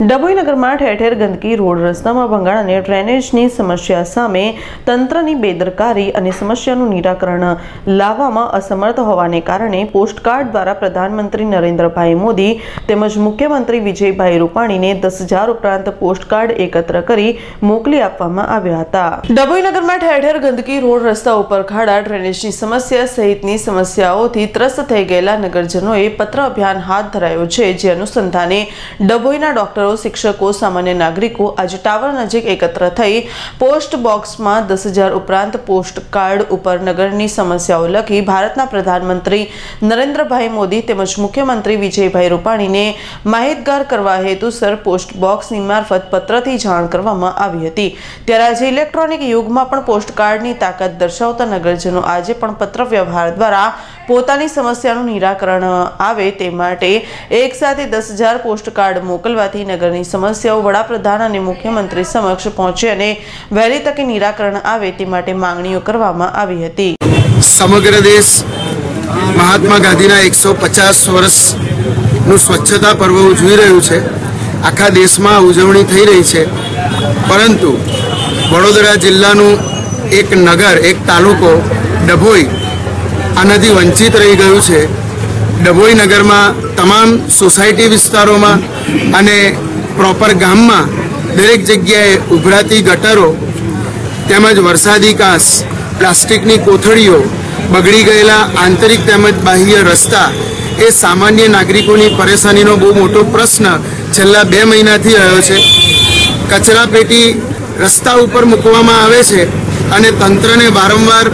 ડભોઈ નગરમાં ઠેર ઠેર ગંદકી, રોડ રસ્તામાં ભંગાણ અને ડ્રેનેજની સમસ્યા સામે તંત્રની બેદરકારી અને સમસ્યાનું નિરાકરણ લાવવામાં અસમર્થ હોવાને કારણે પોસ્ટકાર્ડ દ્વારા પ્રધાનમંત્રી નરેન્દ્રભાઈ મોદી તેમજ મુખ્યમંત્રી વિજયભાઈ રૂપાણીને દસ ઉપરાંત પોસ્ટકાર્ડ એકત્ર કરી મોકલી આપવામાં આવ્યા હતા. ડભોઈ નગરમાં ઠેર ઠેર ગંદકી, રોડ રસ્તા ઉપર ખાડા, ડ્રેનેજની સમસ્યા સહિતની સમસ્યાઓથી ત્રસ્ત થઈ ગયેલા નગરજનોએ પત્ર અભિયાન હાથ ધરાયો છે, જે અનુસંધાને ડભોઈના ડોક્ટરો શિક્ષકો, સામાન્ય નાગરિકો આજે ટાવર નજીક એકત્ર થઈ પોસ્ટ બોક્સમાં દસ હજાર ઉપરાંત પોસ્ટ કાર્ડ ઉપર નગરની સમસ્યાઓ લખી ભારતના પ્રધાનમંત્રી નરેન્દ્રભાઈ મોદી તેમજ મુખ્યમંત્રી વિજયભાઈ રૂપાણીને માહિતગાર કરવા હેતુસર પોસ્ટ બોક્સની મારફત પત્રથી જાણ કરવામાં આવી હતી. ત્યારે આજે ઇલેક્ટ્રોનિક યુગમાં પણ પોસ્ટ કાર્ડની તાકાત દર્શાવતા નગરજનો આજે પણ પત્ર વ્યવહાર દ્વારા પોતાની સમસ્યાનું નિરાકરણ આવે તે માટે એક સાથે દસ હજાર પોસ્ટકાર્ડ મોકલવાથી નગરની સમસ્યાઓ વડાપ્રધાન અને મુખ્યમંત્રી સમક્ષ પહોંચે અને વહેલી તકે નિરાકરણ આવે તે માટે માંગણીઓ કરવામાં આવી હતી. સમગ્ર દેશ મહાત્મા ગાંધીના એકસો પચાસ વર્ષનું સ્વચ્છતા પર્વ ઉજવી રહ્યું છે. આખા દેશમાં ઉજવણી થઈ રહી છે. પરંતુ વડોદરા જિલ્લાનું એક નગર, એક તાલુકો ડભોઈ આનાથી વંચિત રહી ગયું છે. ડભોઈ નગરમાં તમામ સોસાયટી વિસ્તારોમાં અને પ્રોપર ગામમાં દરેક જગ્યાએ ઉભરાતી ગટરો તેમજ વરસાદી કાસ, પ્લાસ્ટિકની કોથળીઓ, બગડી ગયેલા આંતરિક તેમજ બાહ્ય રસ્તા એ સામાન્ય નાગરિકોની પરેશાનીનો બહુ મોટો પ્રશ્ન છેલ્લા બે મહિનાથી રહ્યો છે. કચરા પેટી રસ્તા ઉપર મૂકવામાં આવે છે અને તંત્રને વારંવાર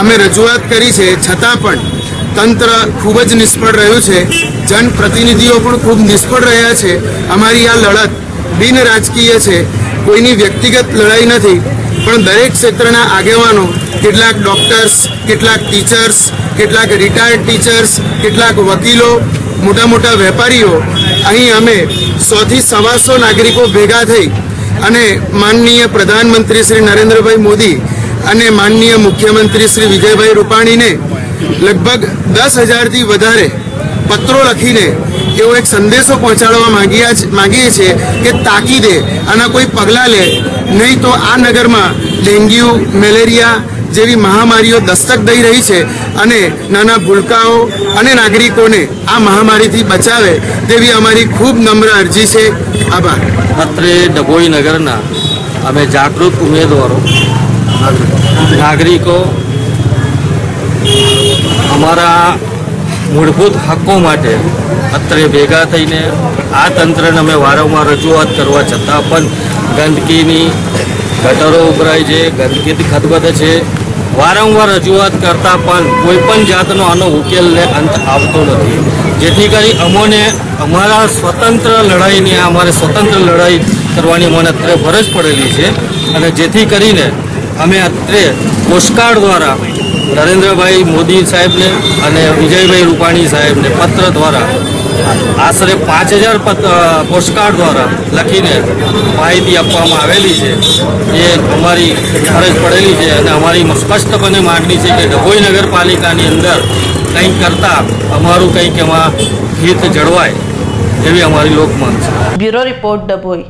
અમે રજૂઆત કરી છે, છતાં પણ તંત્ર ખૂબ જ નિષ્ફળ રહ્યું છે. જનપ્રતિનિધિઓ પણ ખૂબ નિષ્ફળ રહ્યા છે. અમારી આ લડત બિન રાજકીય છે. કોઈની વ્યક્તિગત લડાઈ નથી, પણ દરેક ક્ષેત્રના આગેવાનો, કેટલાક ડૉક્ટર્સ, કેટલાક ટીચર્સ, કેટલાક રિટાયર્ડ ટીચર્સ કેટલાક વકીલો, મોટા મોટા વેપારીઓ, અહીં અમે સોથી સવાસો નાગરિકો ભેગા થઈ અને માનનીય પ્રધાનમંત્રી શ્રી નરેન્દ્રભાઈ મોદી અને માનનીય મુખ્યમંત્રી શ્રી વિજયભાઈ રૂપાણીને લગભગ દસ હજારથી વધારે પત્રો લખીને એવો એક સંદેશો પહોંચાડવા માંગ્યા માંગીએ છીએ કે તાકીદે આના કોઈ પગલાં લે. નહીં તો આ નગરમાં ડેન્ગ્યુ, મેલેરિયા જેવી મહામારીઓ દસ્તક દઈ રહી છે અને નાના ભૂલકાઓ અને નાગરિકોને આ મહામારીથી બચાવે તેવી અમારી ખૂબ નમ્ર અરજી છે. આભાર. અત્રે ડભોઈ નગરના અમે જાગૃત ઉમેદવારો નાગરિકો, અમારા મૂળભૂત હક્કો માટે અત્રે ભેગા થઈને આ તંત્રને અમે વારંવાર રજૂઆત કરવા છતાં પણ ગંદકીની ગટરો ઉભરાય છે, ગંદકીથી ખતબત છે. વારંવાર રજૂઆત કરતાં પણ કોઈ પણ જાતનો આનો ઉકેલને અંત આવતો નથી. જેથી કરી અમોને અમારા સ્વતંત્ર લડાઈની, અમારે સ્વતંત્ર લડાઈ કરવાની મને અત્યારે ફરજ પડેલી છે. અને જેથી કરીને અમે અત્રે પોસ્ટકાર્ડ દ્વારા નરેન્દ્રભાઈ મોદી સાહેબને અને વિજયભાઈ રૂપાણી સાહેબને પત્ર દ્વારા આશરે પાંચ હજાર પોસ્ટકાર્ડ દ્વારા લખીને માહિતી આપવામાં આવેલી છે. એ અમારી ફરજ પડેલી છે અને અમારી સ્પષ્ટપણે માગણી છે કે ડભોઈ નગરપાલિકાની અંદર કંઈક કરતાં અમારું કંઈક એમાં હિત જળવાય એવી અમારી લોકમાંગ છે. Bureau report Dabhoi.